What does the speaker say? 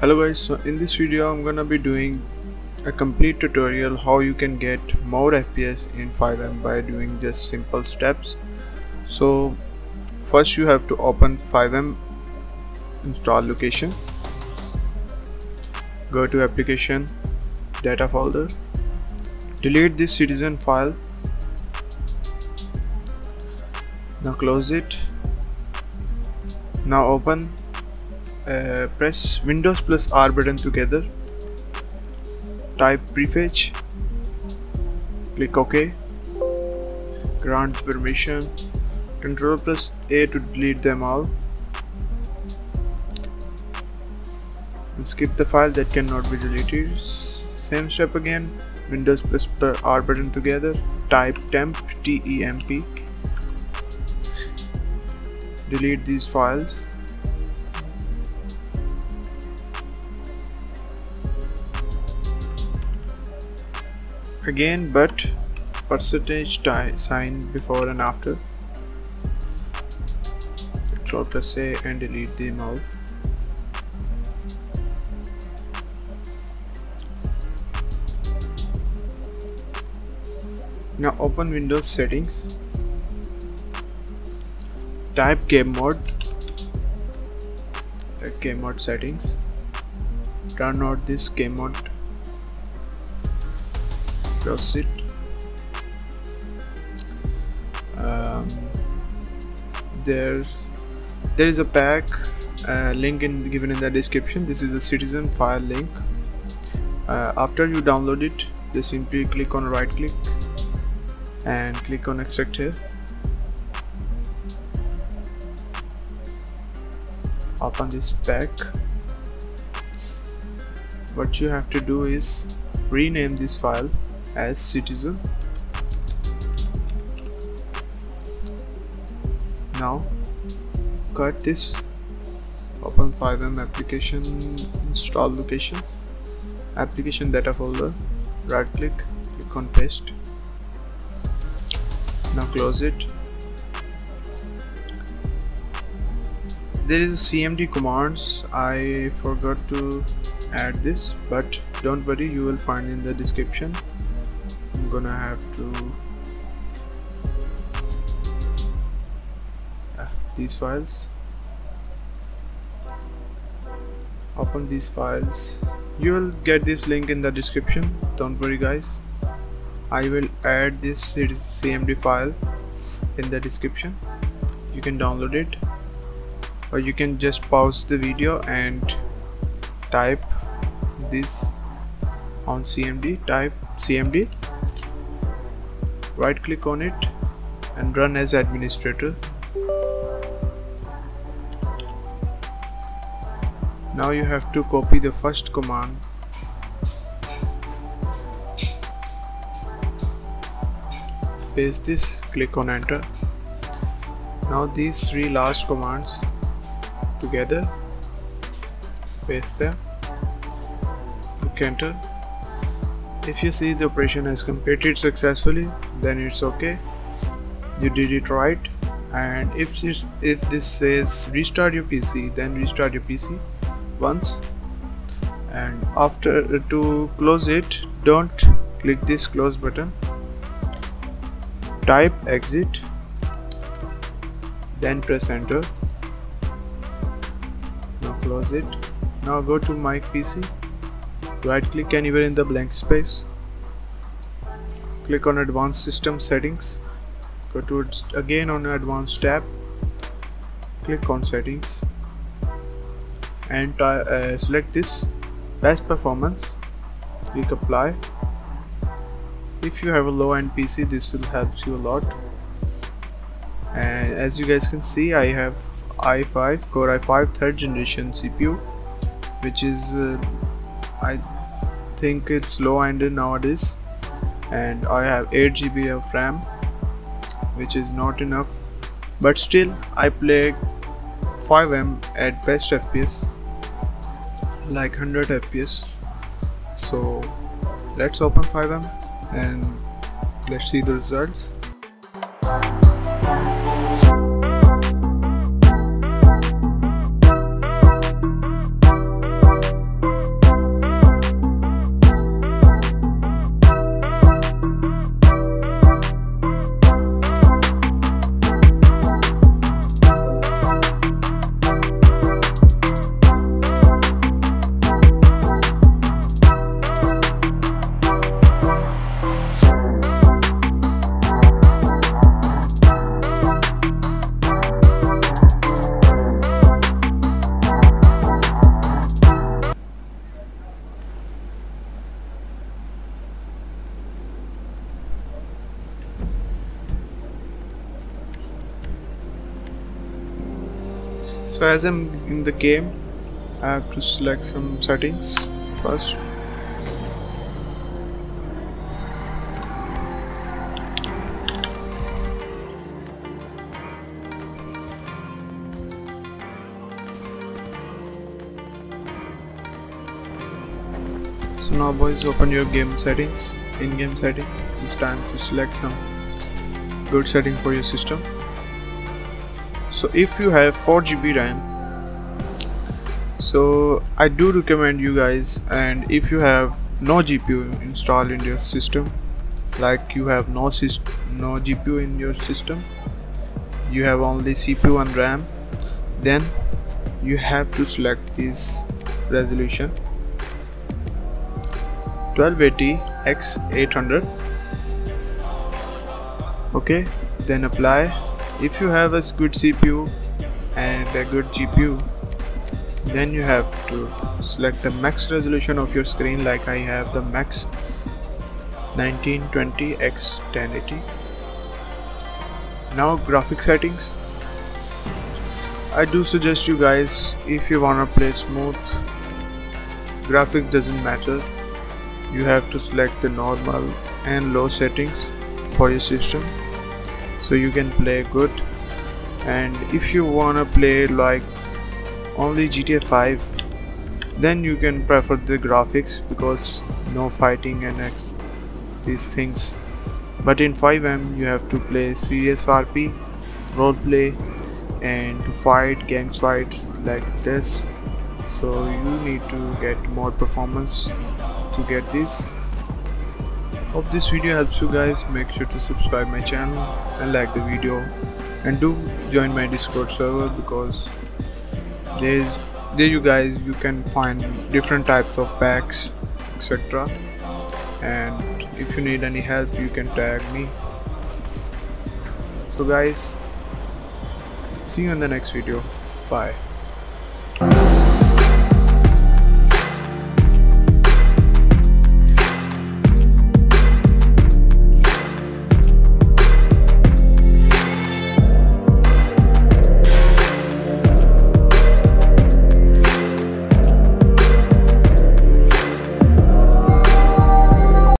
hello guys so in this video i'm gonna be doing a complete tutorial how you can get more fps in FiveM by doing just simple steps. So first you have to open FiveM install location. Go to application data folder. Delete this citizen file. Now close it. Now open uh, press Windows plus R button together. Type prefetch. Click OK. Grant permission. Control plus A to delete them all. And skip the file that cannot be deleted. Same step again. Windows plus R button together. Type temp temp delete these files again but percentage sign before and after. Control press A and delete them all. Now open Windows settings. Type game mode. Game mode settings. Turn on this game mode close it. Um, there's there is a pack uh, link in given in the description. This is a citizen file link. Uh, after you download it just simply click on right click and click on extract here. Open this pack. What you have to do is rename this file as citizen. Now cut this open FiveM application install location. Application data folder right click click on paste. Now close it. There is cmd commands. I forgot to add this but don't worry you will find in the description I'm gonna have to uh, these files. Open these files. You will get this link in the description. Don't worry guys. I will add this CMD file in the description. You can download it. Or you can just pause the video and type this on CMD type CMD right click on it and run as administrator. Now you have to copy the first command. Paste this click on enter. Now these three last commands together paste them click enter. If you see the operation has completed successfully then it's okay. You did it right. And if this, if this says restart your PC then restart your PC once. And after to close it don't click this close button. Type exit. Then press enter. Now close it. Now go to my PC right click anywhere in the blank space click on advanced system settings. Go to again on advanced tab. Click on settings. And uh, select this. Best performance. Click apply. If you have a low end PC this will help you a lot. And as you guys can see I have i5 core i5 third generation CPU which is uh, I think it's low ended nowadays and I have 8 GB of RAM which is not enough. But still I play FiveM at best FPS like 100 FPS so let's open FiveM and let's see the results so as I'm in the game I have to select some settings first. So now boys open your game settings in-game setting it's time to select some good setting for your system so if you have 4 GB RAM so I do recommend you guys and if you have no GPU installed in your system like you have no no GPU in your system you have only CPU and RAM then you have to select this resolution. 1280 x 800 okay then apply if you have a good CPU and a good GPU then you have to select the max resolution of your screen like I have the max 1920 x 1080 now graphic settings. I do suggest you guys if you wanna play smooth graphic doesn't matter. You have to select the normal and low settings for your system so you can play good. And if you wanna play like only GTA 5 then you can prefer the graphics because no fighting and these things. But in FiveM you have to play serious RP roleplay and to fight gangs fight like this. So you need to get more performance to get this hope this video helps you guys. Make sure to subscribe my channel and like the video. And do join my discord server because there's there you guys you can find different types of packs etc and if you need any help you can tag me. So guys see you in the next video. Bye